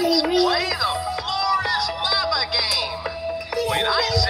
Play the Flores Lava game. When I say